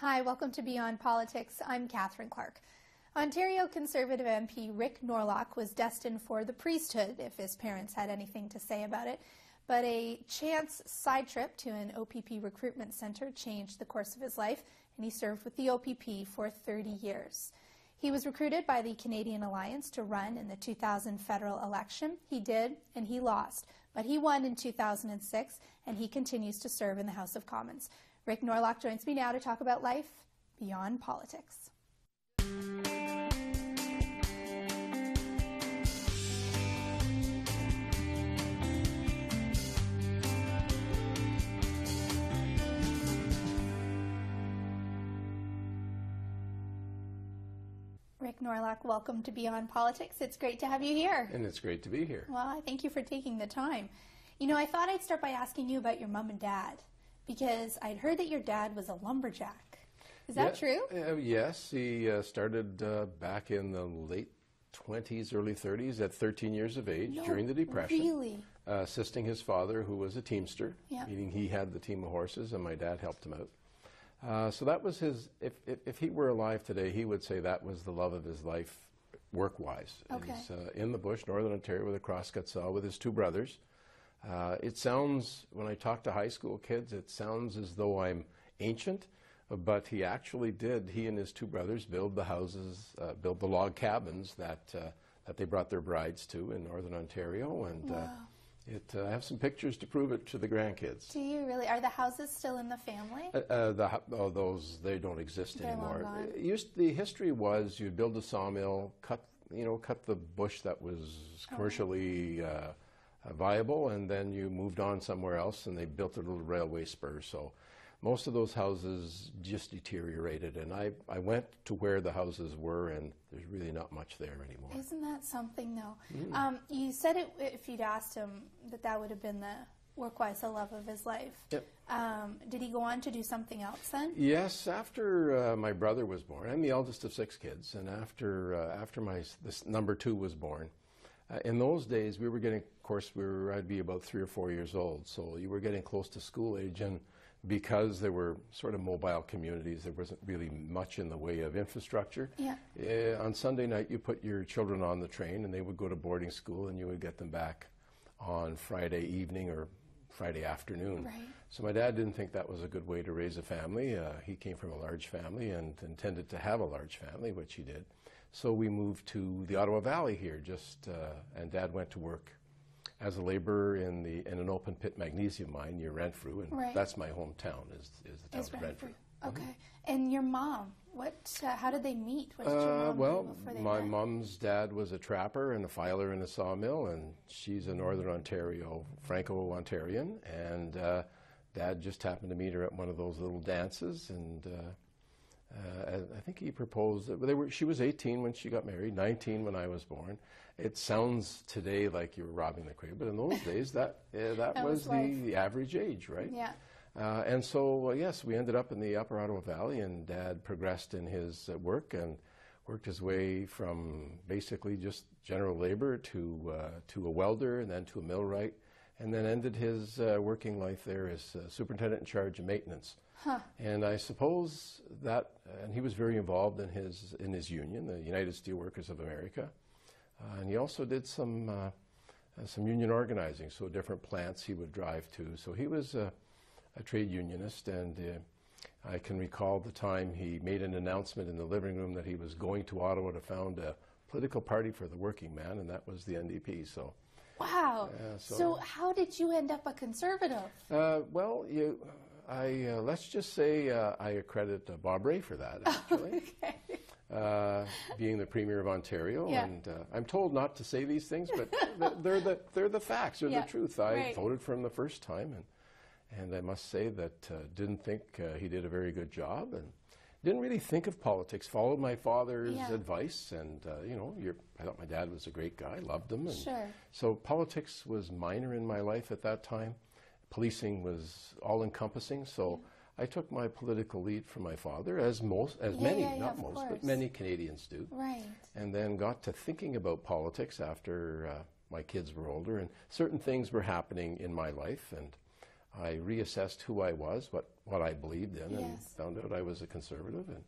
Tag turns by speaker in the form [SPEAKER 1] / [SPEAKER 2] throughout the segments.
[SPEAKER 1] Hi, welcome to Beyond Politics. I'm Catherine Clark. Ontario Conservative MP Rick Norlock was destined for the priesthood if his parents had anything to say about it. But a chance side trip to an OPP recruitment centre changed the course of his life, and he served with the OPP for 30 years. He was recruited by the Canadian Alliance to run in the 2000 federal election. He did, and he lost, but he won in 2006, and he continues to serve in the House of Commons. Rick Norlock joins me now to talk about life beyond politics. Rick Norlock, welcome to Beyond Politics. It's great to have you here.
[SPEAKER 2] And it's great to be here.
[SPEAKER 1] Well, I thank you for taking the time. You know, I thought I'd start by asking you about your mom and dad because I'd heard that your dad was a lumberjack. Is that
[SPEAKER 2] yeah,
[SPEAKER 1] true?
[SPEAKER 2] Uh, yes, he uh, started uh, back in the late 20s, early 30s at 13 years of age
[SPEAKER 1] No,
[SPEAKER 2] during the Depression.
[SPEAKER 1] really?
[SPEAKER 2] Uh, assisting his father, who was a teamster,
[SPEAKER 1] Yeah.
[SPEAKER 2] meaning he had the team of horses and my dad helped him out. Uh, so that was his, if, if, if he were alive today, he would say that was the love of his life work-wise.
[SPEAKER 1] Okay.
[SPEAKER 2] He's uh, in the bush, northern Ontario, with a crosscut saw with his two brothers. Uh, it sounds, when I talk to high school kids, it sounds as though I'm ancient, but he actually did, he and his two brothers, build the houses, uh, build the log cabins that, uh, that they brought their brides to in northern Ontario. And uh,
[SPEAKER 1] Wow.
[SPEAKER 2] it, uh, I have some pictures to prove it to the grandkids.
[SPEAKER 1] Do you really? Are the houses still in the family?
[SPEAKER 2] Uh, uh, the, oh, those they don't exist
[SPEAKER 1] They're long
[SPEAKER 2] anymore.
[SPEAKER 1] gone.
[SPEAKER 2] Used the history was you'd build a sawmill, cut you know cut the bush that was commercially uh, uh, viable, and then you moved on somewhere else, and they built a little railway spur. So most of those houses just deteriorated, and I I went to where the houses were, and there's really not much there anymore.
[SPEAKER 1] Isn't that something, though?
[SPEAKER 2] Mm.
[SPEAKER 1] Um, you said it if you'd asked him that that would have been the work-wise the love of his life.
[SPEAKER 2] Yep.
[SPEAKER 1] Um, did he go on to do something else then?
[SPEAKER 2] Yes, after uh, my brother was born, I'm the eldest of six kids, and after uh, after my this number two was born, uh, in those days we were getting, of course, we were I'd be about three or four years old, so you were getting close to school age, and because there were sort of mobile communities, there wasn't really much in the way of infrastructure.
[SPEAKER 1] Yeah.
[SPEAKER 2] Uh, on Sunday night, you put your children on the train, and they would go to boarding school, and you would get them back on Friday evening or Friday afternoon.
[SPEAKER 1] Right.
[SPEAKER 2] So my dad didn't think that was a good way to raise a family. Uh, he came from a large family and intended to have a large family, which he did. So we moved to the Ottawa Valley here, just uh, and Dad went to work as a laborer in the in an open pit magnesium mine near Renfrew, and
[SPEAKER 1] Right.
[SPEAKER 2] that's my hometown is is the town
[SPEAKER 1] Is
[SPEAKER 2] of Renfrew.
[SPEAKER 1] Okay. And your mom? What? Uh, how did they meet? What did your
[SPEAKER 2] Uh, well,
[SPEAKER 1] they
[SPEAKER 2] my
[SPEAKER 1] met?
[SPEAKER 2] mom's dad was a trapper and a filer in a sawmill, and she's a Northern Ontario, Franco-Ontarian, and uh, dad just happened to meet her at one of those little dances, and uh, uh, I think he proposed. They were. She was 18 when she got married, 19 when I was born. It sounds today like you were robbing the grave, but in those days, that uh, that,
[SPEAKER 1] That
[SPEAKER 2] was,
[SPEAKER 1] was life.
[SPEAKER 2] the average age, right?
[SPEAKER 1] Yeah.
[SPEAKER 2] Uh, and so, yes, we ended up in the Upper Ottawa Valley, and Dad progressed in his uh, work and worked his way from basically just general labor to uh, to a welder, and then to a millwright, and then ended his uh, working life there as uh, superintendent in charge of maintenance. And I suppose that, and he was very involved in his in his union, the United Steelworkers of America, uh, and he also did some. Uh, uh, some union organizing, so different plants he would drive to. So he was uh, a trade unionist, and uh, I can recall the time he made an announcement in the living room that he was going to Ottawa to found a political party for the working man, and that was the NDP. So,
[SPEAKER 1] Wow.
[SPEAKER 2] So-
[SPEAKER 1] so, how did you end up a conservative?
[SPEAKER 2] uh, well, you, I uh, let's just say uh, I accredit uh, Bob Rae for that. Actually,
[SPEAKER 1] Okay.
[SPEAKER 2] uh, being the premier of Ontario,
[SPEAKER 1] Yeah.
[SPEAKER 2] and uh, I'm told not to say these things, but th- they're the they're the facts, they're
[SPEAKER 1] Yeah,
[SPEAKER 2] the truth. I
[SPEAKER 1] right.
[SPEAKER 2] voted for him the first time, and and I must say that uh, didn't think uh, he did a very good job, and didn't really think of politics. Followed my father's
[SPEAKER 1] Yeah.
[SPEAKER 2] advice, and uh, you know, I thought my dad was a great guy, loved him, and
[SPEAKER 1] Sure.
[SPEAKER 2] so politics was minor in my life at that time. Policing was all encompassing, so. I took my political lead from my father, as most, as
[SPEAKER 1] Yeah,
[SPEAKER 2] many,
[SPEAKER 1] yeah,
[SPEAKER 2] not most,
[SPEAKER 1] course.
[SPEAKER 2] but many Canadians do
[SPEAKER 1] Right.
[SPEAKER 2] and then got to thinking about politics after uh, my kids were older, and certain things were happening in my life, and I reassessed who I was, what, what I believed in, and found out I was a conservative and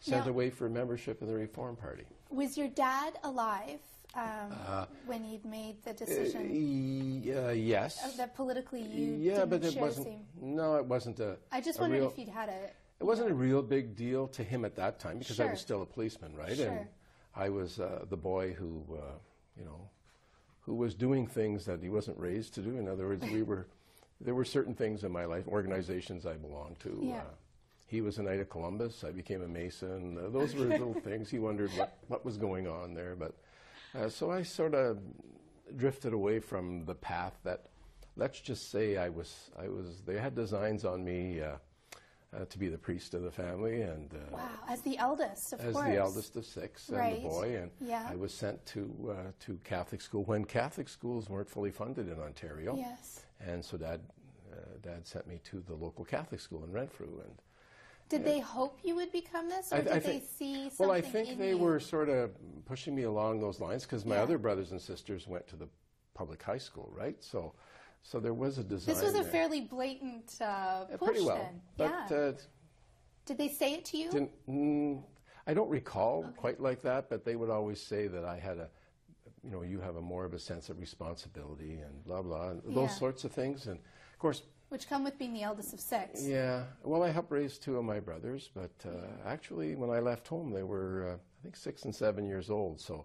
[SPEAKER 2] sent
[SPEAKER 1] Now-
[SPEAKER 2] away for membership in the Reform Party.
[SPEAKER 1] Was your dad alive um,
[SPEAKER 2] Uh,
[SPEAKER 1] when you'd made the decision
[SPEAKER 2] Y- uh, yes.
[SPEAKER 1] uh, that politically you
[SPEAKER 2] yeah,
[SPEAKER 1] didn't
[SPEAKER 2] but it wasn't.
[SPEAKER 1] the same?
[SPEAKER 2] No, it wasn't a.
[SPEAKER 1] I just
[SPEAKER 2] a
[SPEAKER 1] wondered
[SPEAKER 2] real,
[SPEAKER 1] if you'd had a.
[SPEAKER 2] It wasn't a real big deal to him at that time because I was still a policeman, right?
[SPEAKER 1] Sure.
[SPEAKER 2] And I was uh, the boy who, uh, you know, who was doing things that he wasn't raised to do. In other words, we were. There were certain things in my life, organizations I belonged to.
[SPEAKER 1] Yeah.
[SPEAKER 2] Uh, he was a Knight of Columbus. I became a Mason. Uh, those were little things. He wondered what, what was going on there. But uh, so I sort of drifted away from the path that, let's just say, I was. I was. They had designs on me uh, uh, to be the priest of the family, and uh,
[SPEAKER 1] Wow, as the eldest, of
[SPEAKER 2] as
[SPEAKER 1] course.
[SPEAKER 2] the eldest of six and
[SPEAKER 1] Right.
[SPEAKER 2] the boy, and
[SPEAKER 1] Yeah.
[SPEAKER 2] I was sent to uh, to Catholic school when Catholic schools weren't fully funded in Ontario.
[SPEAKER 1] Yes.
[SPEAKER 2] And so Dad, uh, Dad sent me to the local Catholic school in Renfrew, and
[SPEAKER 1] Did they hope you would become this, or
[SPEAKER 2] I-
[SPEAKER 1] did
[SPEAKER 2] I
[SPEAKER 1] they
[SPEAKER 2] think-
[SPEAKER 1] see something
[SPEAKER 2] well, I think
[SPEAKER 1] in
[SPEAKER 2] they
[SPEAKER 1] you?
[SPEAKER 2] were sort of pushing me along those lines because my
[SPEAKER 1] Yeah.
[SPEAKER 2] other brothers and sisters went to the public high school, right? So, so there was a design.
[SPEAKER 1] This was a
[SPEAKER 2] there.
[SPEAKER 1] fairly blatant uh,
[SPEAKER 2] Uh,
[SPEAKER 1] push
[SPEAKER 2] pretty well,
[SPEAKER 1] then.
[SPEAKER 2] but
[SPEAKER 1] yeah.
[SPEAKER 2] uh,
[SPEAKER 1] did they say it to you?
[SPEAKER 2] didn't. Mm, I don't recall quite like that, but they would always say that I had a, you know, you have a more of a sense of responsibility and blah blah, and
[SPEAKER 1] Yeah.
[SPEAKER 2] those sorts of things. And of course,
[SPEAKER 1] Which come with being the eldest of six.
[SPEAKER 2] yeah. Well, I helped raise two of my brothers, but uh, actually, when I left home, they were, uh, I think, six and seven years old. So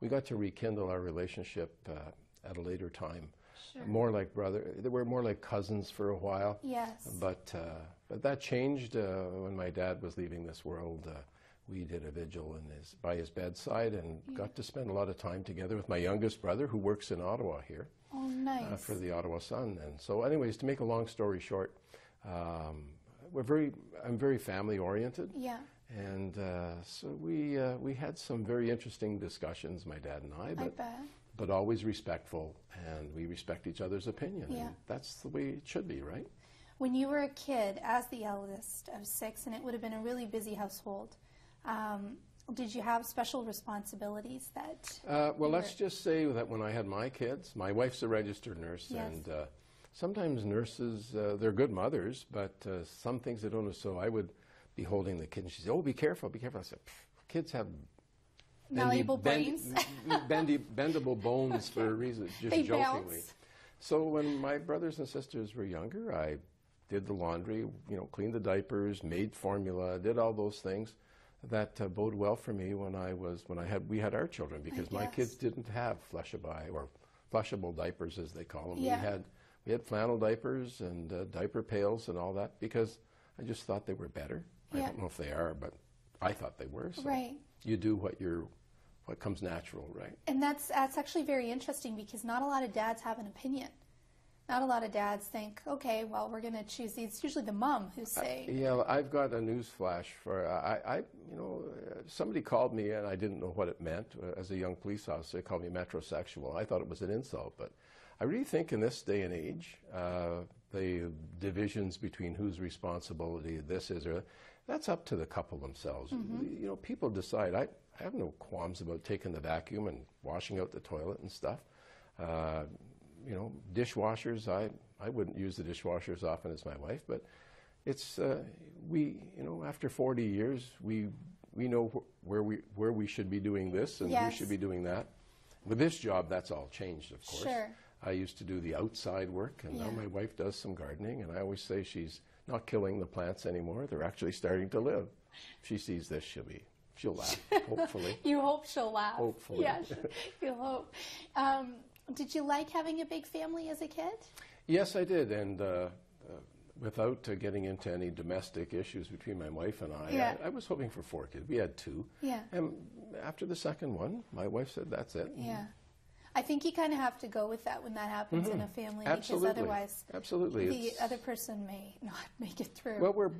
[SPEAKER 2] we got to rekindle our relationship uh, at a later time.
[SPEAKER 1] Sure.
[SPEAKER 2] More like brother. They were more like cousins for a while.
[SPEAKER 1] Yes.
[SPEAKER 2] But uh, but that changed uh, when my dad was leaving this world. Uh, we did a vigil in his, by his bedside and got to spend a lot of time together with my youngest brother, who works in Ottawa here
[SPEAKER 1] oh, nice.
[SPEAKER 2] uh, for the Ottawa Sun. And so, anyways, to make a long story short, um, we're very I'm very family oriented,
[SPEAKER 1] yeah,
[SPEAKER 2] and uh, so we uh, we had some very interesting discussions, my dad and I,
[SPEAKER 1] I
[SPEAKER 2] but
[SPEAKER 1] bet.
[SPEAKER 2] but always respectful, and we respect each other's opinion.
[SPEAKER 1] Yeah.
[SPEAKER 2] And that's the way it should be, right?
[SPEAKER 1] When you were a kid, as the eldest of six, and it would have been a really busy household, um, did you have special responsibilities that?
[SPEAKER 2] Uh, well, let's just say that when I had my kids, my wife's a registered nurse,
[SPEAKER 1] Yes.
[SPEAKER 2] and uh, sometimes nurses, uh, they're good mothers, but uh, some things they don't know. So I would be holding the kid, and she'd say, "Oh, be careful, be careful." I said, "Kids have
[SPEAKER 1] Malleable
[SPEAKER 2] bend-
[SPEAKER 1] brains.
[SPEAKER 2] bendy, bendable bones for a reason." Just
[SPEAKER 1] They
[SPEAKER 2] jokingly.
[SPEAKER 1] bounce.
[SPEAKER 2] So when my brothers and sisters were younger, I did the laundry, you know, cleaned the diapers, made formula, did all those things that uh, bode well for me when I was when I had we had our children because my kids didn't have flushaby or flushable diapers as they call them.
[SPEAKER 1] Yeah.
[SPEAKER 2] We had we had flannel diapers and uh, diaper pails and all that because I just thought they were better.
[SPEAKER 1] Yeah.
[SPEAKER 2] I don't know if they are, but I thought they were. So
[SPEAKER 1] Right.
[SPEAKER 2] You do what you're what comes natural, right?
[SPEAKER 1] And that's that's actually very interesting because not a lot of dads have an opinion. Not a lot of dads think, okay, well, we're going to choose these. It's usually the mom who's saying,
[SPEAKER 2] Yeah, I've got a news flash for I, I you know, uh, somebody called me and I didn't know what it meant. Uh, As a young police officer, they called me metrosexual. I thought it was an insult, but I really think in this day and age, uh, the divisions between whose responsibility this is, or that's up to the couple themselves. You know, people decide. I, I have no qualms about taking the vacuum and washing out the toilet and stuff. Uh, you know, dishwashers. I I wouldn't use the dishwasher as often as my wife, but it's uh, we you know after 40 years we we know wh- where we where we should be doing this and we should be doing that. With this job, that's all changed, of course.
[SPEAKER 1] Sure.
[SPEAKER 2] I used to do the outside work, and now my wife does some gardening, and I always say she's not killing the plants anymore; they're actually starting to live. If she sees this, she'll be she'll laugh, hopefully.
[SPEAKER 1] you hope she'll laugh.
[SPEAKER 2] Hopefully.
[SPEAKER 1] Yes, you hope. Um, did you like having a big family as a kid?
[SPEAKER 2] Yes, I did, and uh, uh, without uh, getting into any domestic issues between my wife and I,
[SPEAKER 1] Yeah.
[SPEAKER 2] I, I was hoping for four kids. We had two,
[SPEAKER 1] Yeah.
[SPEAKER 2] and after the second one, my wife said, "That's it."
[SPEAKER 1] Yeah. I think you kind of have to go with that when that happens in a family
[SPEAKER 2] Mm-hmm. Absolutely.
[SPEAKER 1] because otherwise
[SPEAKER 2] Absolutely.
[SPEAKER 1] the
[SPEAKER 2] It's-
[SPEAKER 1] other person may not make it through.
[SPEAKER 2] Well, we're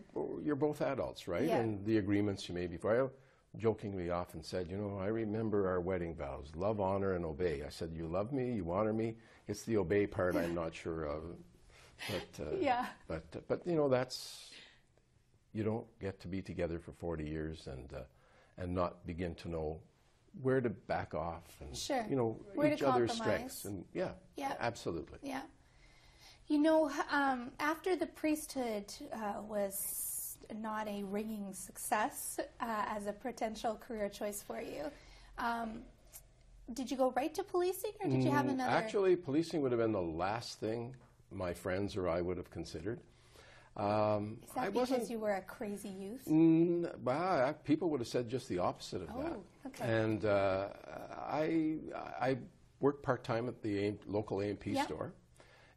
[SPEAKER 2] you're both adults, right?
[SPEAKER 1] Yeah.
[SPEAKER 2] And the agreements you made before. I jokingly often said, you know, I remember our wedding vows: love, honor, and obey. I said, you love me, you honor me. It's the obey part I'm not sure of. But uh,
[SPEAKER 1] Yeah.
[SPEAKER 2] But but you know that's you don't get to be together for 40 years and uh, and not begin to know where to back off and
[SPEAKER 1] Sure.
[SPEAKER 2] you know
[SPEAKER 1] Where
[SPEAKER 2] each other's strengths and yeah
[SPEAKER 1] Yeah.
[SPEAKER 2] absolutely
[SPEAKER 1] yeah. You know, um, after the priesthood uh, was not a ringing success uh, as a potential career choice for you, um, did you go right to policing, or did you have another?
[SPEAKER 2] Actually, policing would have been the last thing my friends or I would have considered. Um,
[SPEAKER 1] Is that
[SPEAKER 2] I
[SPEAKER 1] because you were a crazy youth?
[SPEAKER 2] Mm, well, I- people would have said just the opposite of
[SPEAKER 1] Oh,
[SPEAKER 2] that.
[SPEAKER 1] okay.
[SPEAKER 2] And uh, I, I worked part time at the A- local A&P
[SPEAKER 1] Yeah.
[SPEAKER 2] store,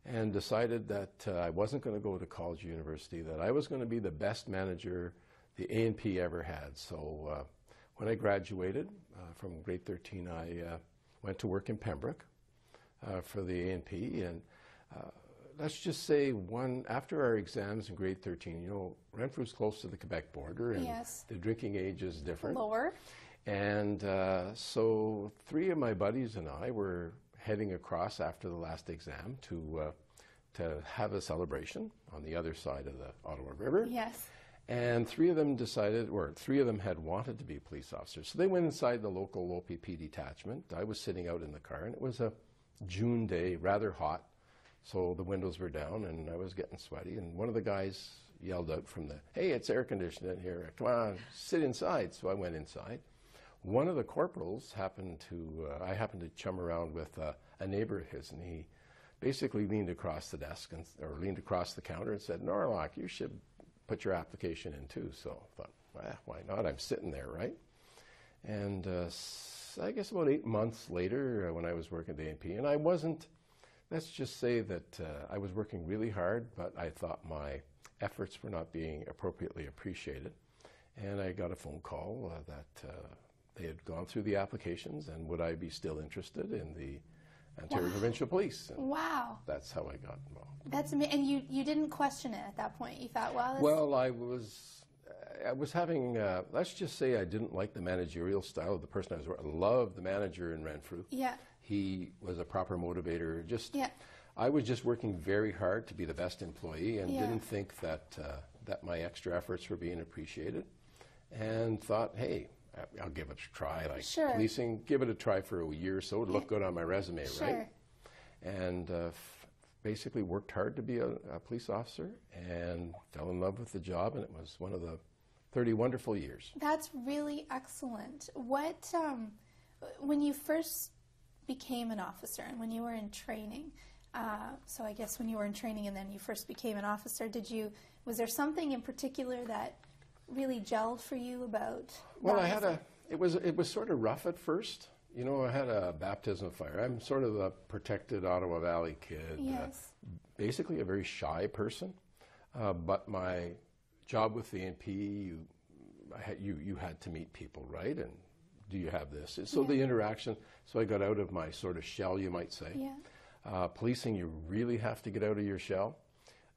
[SPEAKER 2] and decided that uh, I wasn't going to go to college or university. That I was going to be the best manager the A&P ever had. So uh, when I graduated uh, from grade 13, I uh, went to work in Pembroke uh, for the A&P, and uh, let's just say one after our exams in grade 13, you know, Renfrew's close to the Quebec border, and
[SPEAKER 1] Yes.
[SPEAKER 2] the drinking age is different.
[SPEAKER 1] Lower.
[SPEAKER 2] And uh, so three of my buddies and I were heading across after the last exam to uh, to have a celebration on the other side of the Ottawa River.
[SPEAKER 1] Yes.
[SPEAKER 2] And three of them decided, or three of them had wanted to be police officers. So they went inside the local OPP detachment. I was sitting out in the car, and it was a June day, rather hot. So the windows were down, and I was getting sweaty. And one of the guys yelled out from the, "Hey, it's air conditioned in here. Come on, sit inside." So I went inside. One of the corporals happened to, uh, I happened to chum around with uh, a neighbor of his, and he basically leaned across the desk and, or leaned across the counter and said, Norlock, you should put your application in too. So I thought, why not? I'm sitting there, right? And uh, I guess about eight months later, uh, when I was working at A&P, and I wasn't, let's just say that uh, I was working really hard, but I thought my efforts were not being appropriately appreciated. And I got a phone call uh, that they had gone through the applications and would I be still interested in the Ontario
[SPEAKER 1] Wow.
[SPEAKER 2] Provincial Police? And
[SPEAKER 1] Wow.
[SPEAKER 2] that's how I got involved.
[SPEAKER 1] That's amazing. And you, you didn't question it at that point. You thought, well,
[SPEAKER 2] Well, I was, I was having, uh, let's just say I didn't like the managerial style of the person I was working. I loved the manager in Renfrew.
[SPEAKER 1] yeah,
[SPEAKER 2] He was a proper motivator. Just,
[SPEAKER 1] Yeah.
[SPEAKER 2] I was just working very hard to be the best employee and
[SPEAKER 1] Yeah.
[SPEAKER 2] didn't think that uh, that my extra efforts were being appreciated, and thought, hey, I'll give it a try. Like
[SPEAKER 1] Sure.
[SPEAKER 2] policing, give it a try for a year or so. It'd look good on my resume,
[SPEAKER 1] sure.
[SPEAKER 2] right? and uh, f- basically worked hard to be a, a police officer and fell in love with the job and it was one of the 30 wonderful years
[SPEAKER 1] That's really excellent. What, um, when you first became an officer and when you were in training, uh, so I guess when you were in training and then you first became an officer, did you, was there something in particular that really gelled for you about?
[SPEAKER 2] well i had a it was it was sort of rough at first you know i had a baptism of fire i'm sort of a protected ottawa valley kid uh,
[SPEAKER 1] Yes.
[SPEAKER 2] basically a very shy person uh, but my job with the A&P you had, you you had to meet people right and do you have this so
[SPEAKER 1] Yeah.
[SPEAKER 2] the interaction so i got out of my sort of shell you might say
[SPEAKER 1] Yeah.
[SPEAKER 2] Uh, policing, you really have to get out of your shell.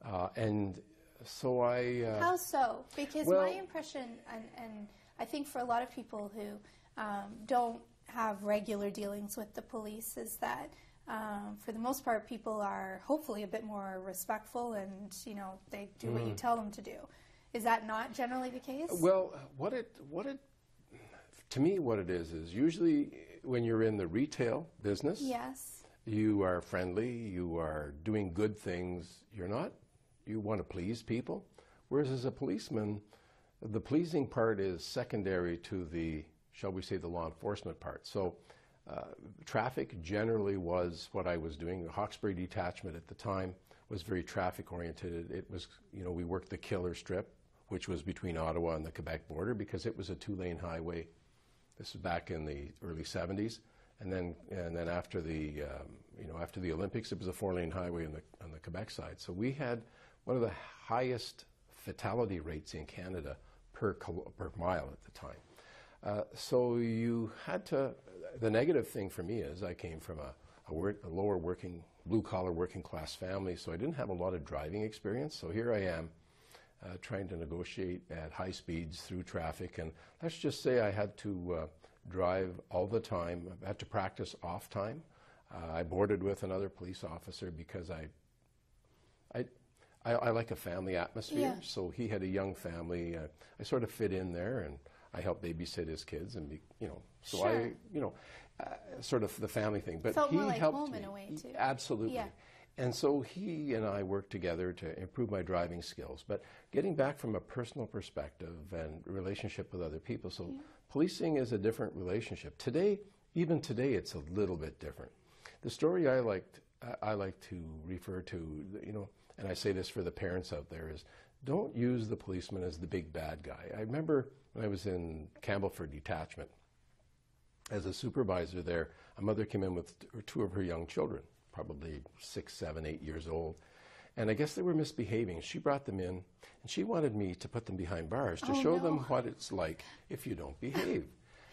[SPEAKER 2] Uh, and so I. Uh,
[SPEAKER 1] How so? Because
[SPEAKER 2] well-
[SPEAKER 1] my impression, and, and I think for a lot of people who um, don't have regular dealings with the police, is that um, for the most part, people are hopefully a bit more respectful and you know they do what you tell them to do. Is that not generally the case?
[SPEAKER 2] Mm. well, what it what it to me what it is is usually when you're in the retail business,
[SPEAKER 1] yes.
[SPEAKER 2] you are friendly, you are doing good things. You're not. You want to please people. Whereas as a policeman, the pleasing part is secondary to the, shall we say, the law enforcement part. So, uh, traffic generally was what I was doing. The Hawkesbury detachment at the time was very traffic oriented. It was, you know, we worked the killer strip, which was between Ottawa and the Quebec border because it was a two lane highway. This was back in the early 70s. And then, and then after the, um, you know, after the Olympics, it was a four-lane highway on the on the Quebec side. So we had one of the highest fatality rates in Canada per per mile at the time. Uh, so you had to. The negative thing for me is I came from a, a, work, a lower working, blue collar working class family, so I didn't have a lot of driving experience. So here I am, uh, trying to negotiate at high speeds through traffic, and let's just say I had to uh, drive all the time. I had to practice off time. Uh, I boarded with another police officer because I, I, I, I like a family atmosphere.
[SPEAKER 1] Yeah.
[SPEAKER 2] So he had a young family. Uh, I sort of fit in there, and I helped babysit his kids, and be, you know, so I, you know, uh, sort of the family thing. But
[SPEAKER 1] Felt
[SPEAKER 2] he
[SPEAKER 1] like
[SPEAKER 2] helped
[SPEAKER 1] home
[SPEAKER 2] me.
[SPEAKER 1] in a way,
[SPEAKER 2] He-
[SPEAKER 1] too.
[SPEAKER 2] Absolutely.
[SPEAKER 1] Yeah.
[SPEAKER 2] And so he and I worked together to improve my driving skills. But getting back from a personal perspective and relationship with other people, so yeah. policing is a different relationship. Today, even today, it's a little bit different. The story I liked, I like to refer to, you know, and I say this for the parents out there, is don't use the policeman as the big bad guy. I remember when I was in Campbellford Detachment, as a supervisor there, a mother came in with two of her young children probably six, seven, eight years old. And I guess they were misbehaving. She brought them in, and she wanted me to put them behind bars to
[SPEAKER 1] oh,
[SPEAKER 2] show
[SPEAKER 1] no.
[SPEAKER 2] them what it's like if you don't behave.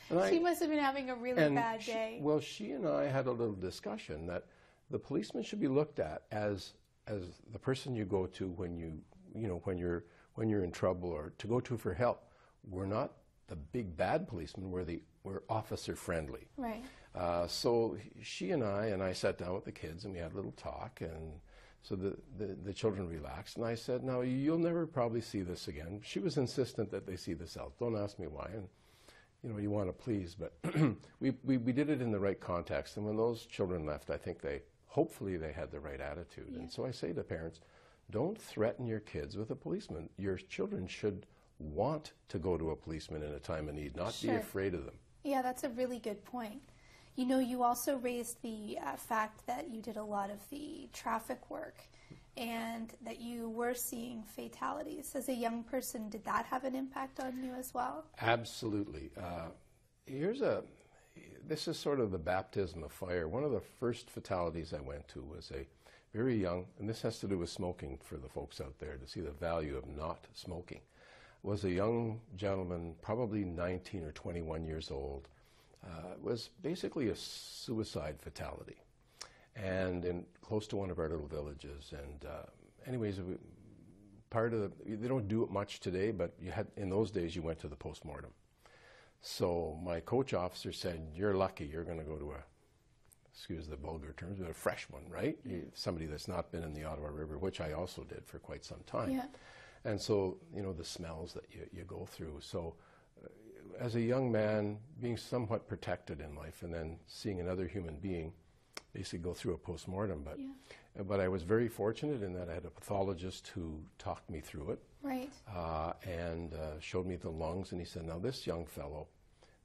[SPEAKER 1] And she I, must have been having a really bad
[SPEAKER 2] she,
[SPEAKER 1] day.
[SPEAKER 2] Well, she and I had a little discussion that the policeman should be looked at as as the person you go to when you you know when you're when you're in trouble or to go to for help. We're not the big bad policeman. We're the we're officer friendly.
[SPEAKER 1] Right.
[SPEAKER 2] Uh, so she and I, and I sat down with the kids and we had a little talk, and so the, the, the, children relaxed. And I said, Now, you'll never probably see this again. She was insistent that they see this out. Don't ask me why. And, you know, you want to please, but we, we, we did it in the right context. And when those children left, I think they, hopefully, they had the right attitude. Yeah. And so I say to parents, don't threaten your kids with a policeman. Your children should want to go to a policeman in a time of need, not
[SPEAKER 1] sure.
[SPEAKER 2] be afraid of them.
[SPEAKER 1] Yeah, that's a really good point. You know, you also raised the uh, fact that you did a lot of the traffic work and that you were seeing fatalities. As a young person, did that have an impact on you as well?
[SPEAKER 2] Absolutely. Uh, here's a this is sort of the baptism of fire. One of the first fatalities I went to was a very young, and this has to do with smoking for the folks out there to see the value of not smoking. Was a young gentleman, probably 19 or 21 years old, uh, was basically a suicide fatality, and in close to one of our little villages. And uh, anyways, part of the, they don't do it much today, but you had in those days you went to the postmortem. So my coach officer said, "You're lucky. You're going to go to a." Excuse the vulgar terms, but a fresh one, right? You, somebody that's not been in the Ottawa River, which I also did for quite some time.
[SPEAKER 1] Yeah.
[SPEAKER 2] And so, you know, the smells that you, you go through. So, as a young man, being somewhat protected in life, and then seeing another human being basically go through a postmortem. But,
[SPEAKER 1] yeah.
[SPEAKER 2] but I was very fortunate in that I had a pathologist who talked me through it.
[SPEAKER 1] Right.
[SPEAKER 2] Uh, and uh, showed me the lungs, and he said, "Now this young fellow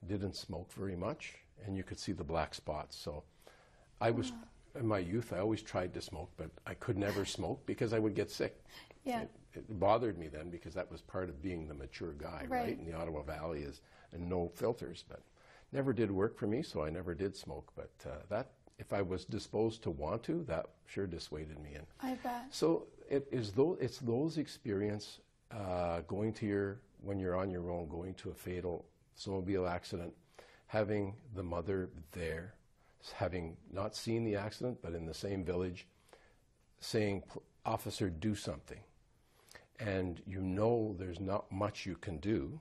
[SPEAKER 2] didn't smoke very much, and you could see the black spots." So, I was. In my youth, I always tried to smoke, but I could never smoke because I would get sick.
[SPEAKER 1] Yeah.
[SPEAKER 2] It, it bothered me then because that was part of being the mature guy,
[SPEAKER 1] right?
[SPEAKER 2] right? In the Ottawa Valley is and no filters, but never did work for me, so I never did smoke. But uh, that, if I was disposed to want to, that sure dissuaded me. And
[SPEAKER 1] I bet.
[SPEAKER 2] So it is those, it's those experience uh, going to your when you're on your own, going to a fatal snowmobile accident, having the mother there, having not seen the accident but in the same village, saying, "Officer, do something." and you know there's not much you can do,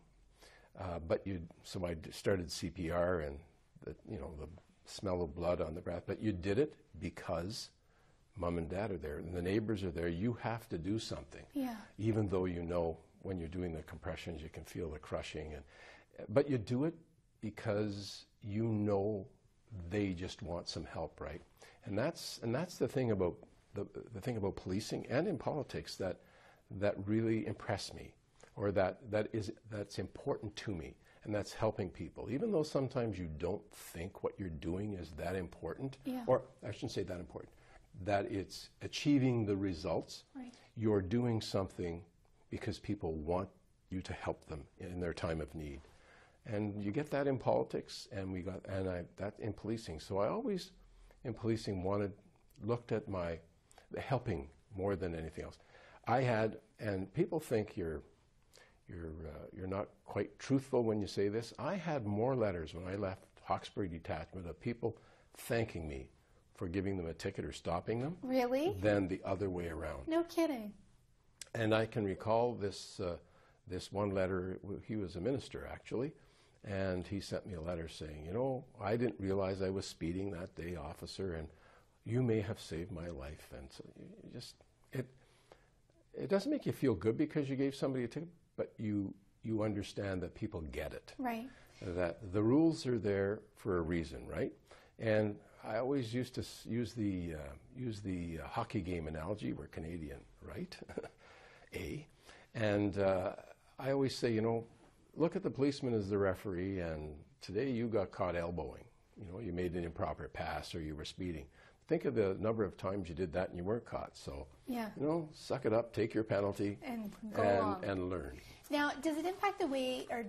[SPEAKER 2] uh, but you, so I started CPR and the, you know, the smell of blood on the breath, but you did it because mom and dad are there and the neighbors are there. You have to do something.
[SPEAKER 1] Yeah.
[SPEAKER 2] Even though you know when you're doing the compressions, you can feel the crushing and, but you do it because you know they just want some help, right? And that's, and that's the thing about the, the thing about policing and in politics that, that really impress me or that, that is, that's important to me and that's helping people. Even though sometimes you don't think what you're doing is that important,
[SPEAKER 1] yeah.
[SPEAKER 2] or I shouldn't say that important, that it's achieving the results,
[SPEAKER 1] right.
[SPEAKER 2] you're doing something because people want you to help them in their time of need. And you get that in politics, and we got, and I, that in policing. So I always, in policing, wanted, looked at my helping more than anything else. I had, and people think you're you're, uh, you're not quite truthful when you say this. I had more letters when I left Hawkesbury Detachment of people thanking me for giving them a ticket or stopping them.
[SPEAKER 1] Really?
[SPEAKER 2] Than the other way around.
[SPEAKER 1] No kidding.
[SPEAKER 2] And I can recall this, uh, this one letter. He was a minister, actually. And he sent me a letter saying, you know, I didn't realize I was speeding that day, officer, and you may have saved my life. And so just, it, it doesn't make you feel good because you gave somebody a ticket, but you you understand that people get it.
[SPEAKER 1] Right.
[SPEAKER 2] That the rules are there for a reason, right? And I always used to use the uh, use the uh, hockey game analogy. We're Canadian, right? A, and uh, I always say, you know, look at the policeman as the referee, and today you got caught elbowing. You know, you made an improper pass or you were speeding. Think of the number of times you did that and you weren't caught. So,
[SPEAKER 1] Yeah.
[SPEAKER 2] you know, suck it up, take your penalty,
[SPEAKER 1] And go
[SPEAKER 2] and, and learn.
[SPEAKER 1] Now, does it impact the way, or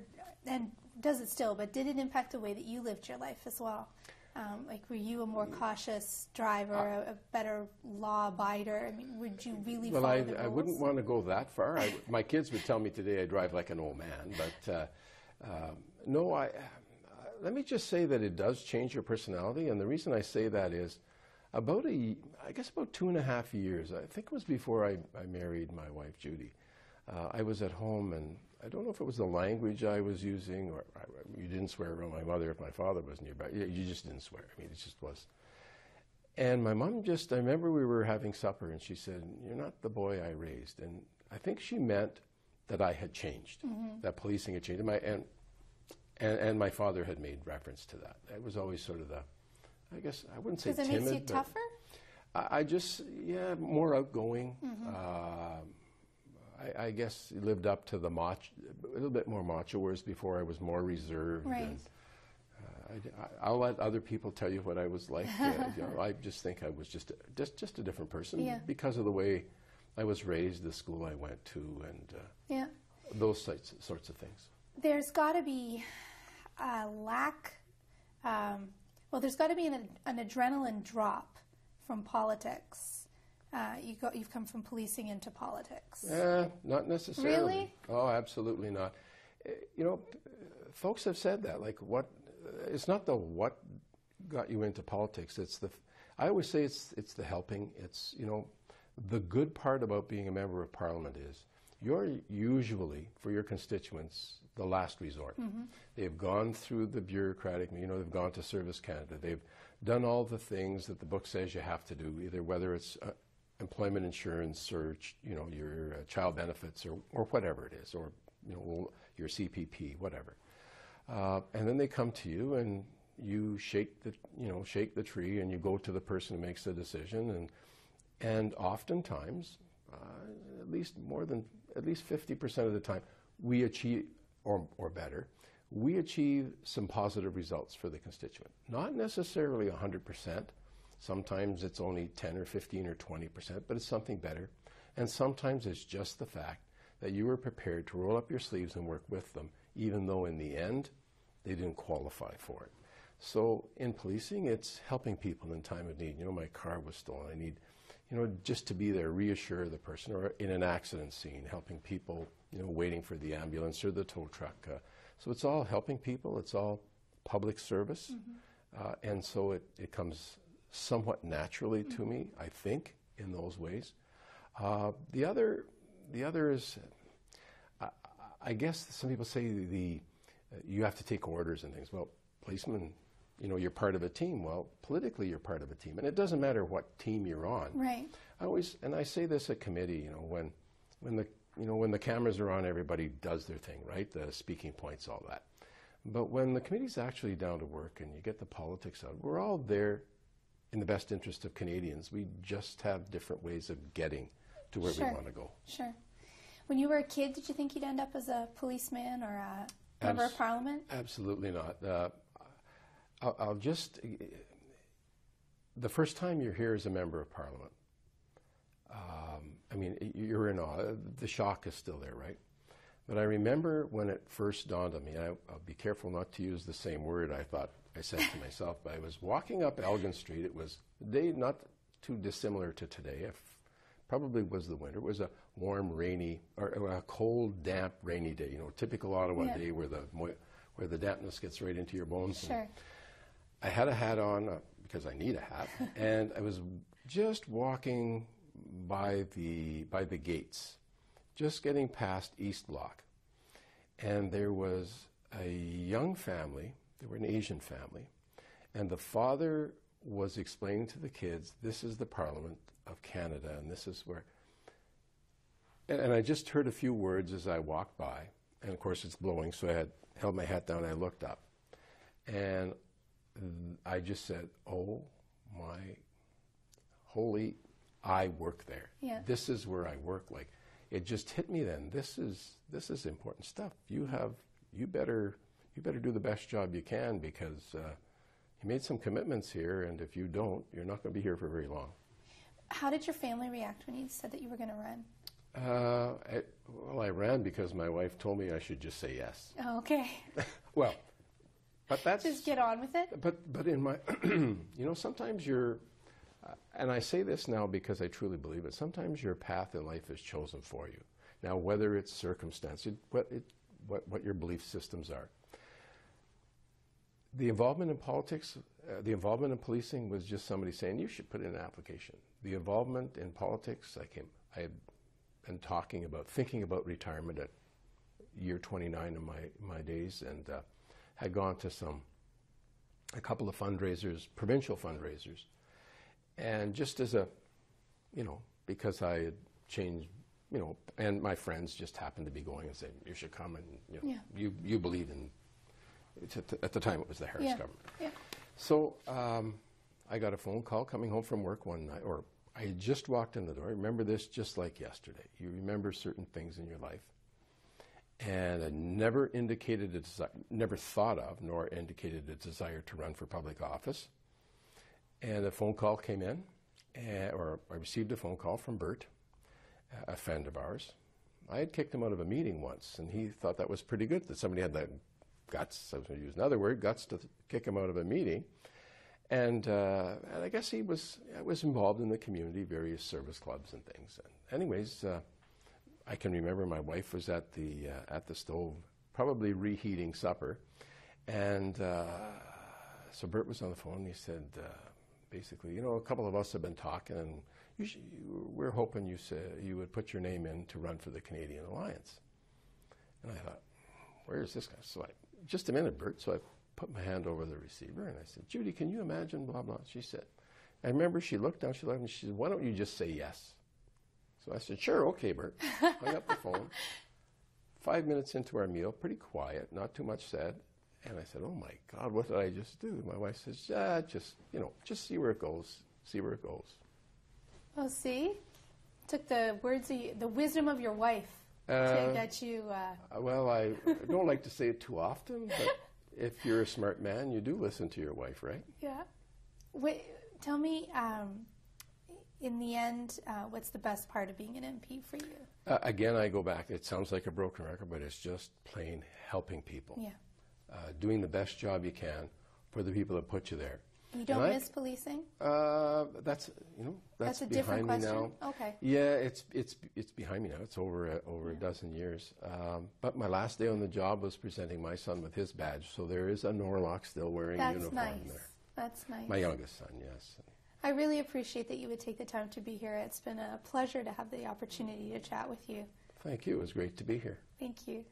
[SPEAKER 1] and does it still? But did it impact the way that you lived your life as well? Um, like, were you a more cautious driver, a, a better law abider? I mean, would you really
[SPEAKER 2] Well,
[SPEAKER 1] follow
[SPEAKER 2] I,
[SPEAKER 1] the rules?
[SPEAKER 2] I wouldn't want to go that far. I, my kids would tell me today I drive like an old man, but uh, um no, I. Uh, let me just say that it does change your personality, and the reason I say that is about a, I guess about two and a half years. I think it was before I, I married my wife Judy. Uh, I was at home, and I don't know if it was the language I was using, or I, you didn't swear around my mother if my father was nearby. You, you just didn't swear. I mean, it just was. And my mom just, I remember we were having supper and she said, You're not the boy I raised. And I think she meant that I had changed,
[SPEAKER 1] Mm-hmm.
[SPEAKER 2] that policing had changed. And my, and, and, and my father had made reference to that. It was always sort of the, I guess, I wouldn't say
[SPEAKER 1] Because it
[SPEAKER 2] timid.
[SPEAKER 1] makes you tougher.
[SPEAKER 2] I, I just, yeah, more outgoing.
[SPEAKER 1] Mm-hmm.
[SPEAKER 2] Uh, I, I guess lived up to the mach, a little bit more macho, whereas before I was more reserved.
[SPEAKER 1] Right.
[SPEAKER 2] And, uh, I, will let other people tell you what I was like. Uh, you know, I just think I was just a, just just a different person
[SPEAKER 1] Yeah.
[SPEAKER 2] because of the way I was raised, the school I went to, and uh,
[SPEAKER 1] Yeah.
[SPEAKER 2] those sorts sorts of things.
[SPEAKER 1] There's got to be a lack. Um, well, there's got to be an, an adrenaline drop from politics. Uh, you go, you've come from policing into politics.
[SPEAKER 2] Uh, not necessarily.
[SPEAKER 1] Really?
[SPEAKER 2] Oh, absolutely not. Uh, You know, folks have said that. Like, what? It's not the what got you into politics. It's the. I always say it's it's the helping. It's you know, the good part about being a member of parliament is you're usually for your constituents the last resort. They've gone through the bureaucratic. You know, they've gone to Service Canada. They've done all the things that the book says you have to do. Either whether it's uh, employment insurance or you know your uh, child benefits or, or whatever it is or you know your CPP whatever. Uh, and then they come to you and you shake the you know shake the tree and you go to the person who makes the decision. And and oftentimes uh, at least more than at least 50% of the time we achieve or, or better we achieve some positive results for the constituent. Not necessarily 100% Sometimes it's only 10 or 15 or 20 percent, but it's something better. And sometimes it's just the fact that you were prepared to roll up your sleeves and work with them, even though in the end they didn't qualify for it. So in policing, it's helping people in time of need. You know, my car was stolen. I need, you know, just to be there, reassure the person, or in an accident scene, helping people, you know, waiting for the ambulance or the tow truck. Uh, so it's all helping people. It's all public service. Uh, and so it, it comes somewhat naturally to me, I think, in those ways. Uh, the other, the other is, I, I guess some people say the uh, you have to take orders and things. Well, policemen, you know, you're part of a team. Well, politically, you're part of a team, and it doesn't matter what team you're on.
[SPEAKER 1] Right.
[SPEAKER 2] I always, and I say this at committee, you know, when, when the, you know, when the cameras are on, everybody does their thing, right? The speaking points, all that. But when the committee's actually down to work and you get the politics out, we're all there in the best interest of Canadians. We just have different ways of getting to where
[SPEAKER 1] Sure.
[SPEAKER 2] we want to go.
[SPEAKER 1] Sure. When you were a kid, did you think you'd end up as a policeman or a member
[SPEAKER 2] Abs-
[SPEAKER 1] of parliament?
[SPEAKER 2] Absolutely not. Uh, I'll, I'll just. The first time you're here as a member of parliament, um, I mean, you're in awe. The shock is still there, right? But I remember when it first dawned on me, I, I'll be careful not to use the same word I thought I said to myself, I was walking up Elgin Street. It was a day not too dissimilar to today. If probably was the winter. It was a warm, rainy, or a cold, damp, rainy day. You know, typical Ottawa
[SPEAKER 1] Yeah.
[SPEAKER 2] day where the where the dampness gets right into your bones.
[SPEAKER 1] Sure.
[SPEAKER 2] I had a hat on uh, because I need a hat, and I was just walking by the by the gates, just getting past East Block, and there was a young family. They were an Asian family, and the father was explaining to the kids, "This is the Parliament of Canada, and this is where." And, and I just heard a few words as I walked by, and of course it's blowing, so I had held my hat down. and I looked up, and I just said, "Oh my holy, I work there.
[SPEAKER 1] Yeah.
[SPEAKER 2] This is where I work. Like, it just hit me then. This is this is important stuff. You have you better you better do the best job you can because uh, you made some commitments here, and if you don't, you're not going to be here for very long.
[SPEAKER 1] How did your family react when you said that you were going to run?
[SPEAKER 2] Uh, I, well, I ran because my wife told me I should just say yes.
[SPEAKER 1] Oh, okay.
[SPEAKER 2] Well, but that's
[SPEAKER 1] Just get on with it.
[SPEAKER 2] But but in my, you know, sometimes you're, uh, and I say this now because I truly believe it. Sometimes your path in life is chosen for you. Now, whether it's circumstance, it, what it, what what your belief systems are. The involvement in politics, uh, the involvement in policing was just somebody saying you should put in an application. The involvement in politics, I came, I had been talking about, thinking about retirement at year 29 of my my days, and uh, had gone to some a couple of fundraisers, provincial fundraisers, and just as a, you know, because I had changed, you know, and my friends just happened to be going and said, "You should come," and you know,
[SPEAKER 1] Yeah.
[SPEAKER 2] you you believe in. It's at, the, at the time, it was the Harris
[SPEAKER 1] Yeah.
[SPEAKER 2] government.
[SPEAKER 1] Yeah.
[SPEAKER 2] So um, I got a phone call coming home from work one night, or I had just walked in the door. I remember this just like yesterday. You remember certain things in your life, and I never indicated a desire, never thought of, nor indicated a desire to run for public office. And a phone call came in, and, or I received a phone call from Bert, a friend of ours. I had kicked him out of a meeting once, and he thought that was pretty good that somebody had the guts, I was going to use another word, guts to kick him out of a meeting. And, uh, and I guess he was, was involved in the community, various service clubs and things. And anyways, uh, I can remember my wife was at the, uh, at the stove, probably reheating supper. And uh, so Bert was on the phone and he said, uh, basically, you know, a couple of us have been talking and you we're hoping you, say, you would put your name in to run for the Canadian Alliance. And I thought, where is this guy? So I, just a minute, Bert. So I put my hand over the receiver and I said, Judy, can you imagine blah, blah? She said, I remember she looked down, she looked at me, she said, why don't you just say yes? So I said, sure, okay, Bert. Hung up the phone. Five minutes into our meal, pretty quiet, not too much said. And I said, oh my God, what did I just do? My wife says, ah, just, you know, just see where it goes, see where it goes.
[SPEAKER 1] Oh, see, took the words, of you, the wisdom of your wife to
[SPEAKER 2] Uh,
[SPEAKER 1] get you. Uh,
[SPEAKER 2] Uh, Well, I don't like to say it too often, but if you're a smart man, you do listen to your wife, right?
[SPEAKER 1] yeah. Wait, tell me. Um, in the end, uh, what's the best part of being an MP for you?
[SPEAKER 2] Uh, again, I go back. It sounds like a broken record, but it's just plain helping people,
[SPEAKER 1] Yeah.
[SPEAKER 2] uh, doing the best job you can for the people that put you there.
[SPEAKER 1] You don't
[SPEAKER 2] And I-
[SPEAKER 1] miss policing?
[SPEAKER 2] Uh, that's you know that's,
[SPEAKER 1] That's a
[SPEAKER 2] behind
[SPEAKER 1] different
[SPEAKER 2] me
[SPEAKER 1] question?
[SPEAKER 2] now.
[SPEAKER 1] Okay.
[SPEAKER 2] Yeah, it's it's it's behind me now. It's over a, over a dozen years. Um, but my last day on the job was presenting my son with his badge. So there is a Norlock still wearing
[SPEAKER 1] That's
[SPEAKER 2] uniform
[SPEAKER 1] nice.
[SPEAKER 2] there.
[SPEAKER 1] That's nice.
[SPEAKER 2] My youngest son, yes.
[SPEAKER 1] I really appreciate that you would take the time to be here. It's been a pleasure to have the opportunity to chat with you.
[SPEAKER 2] Thank you. It was great to be here.
[SPEAKER 1] Thank you.